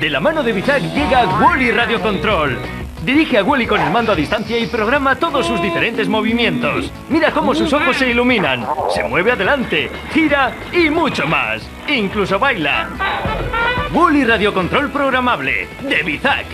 De la mano de Bizac llega Wally Radio Control. Dirige a Wally con el mando a distancia y programa todos sus diferentes movimientos. Mira cómo sus ojos se iluminan. Se mueve adelante, gira y mucho más. Incluso baila. Wally Radio Control programable de Bizac.